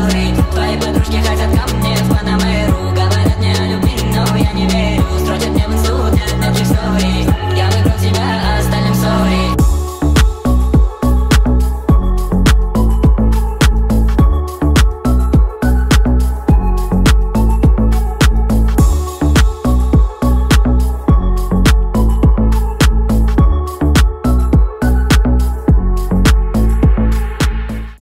Lovely.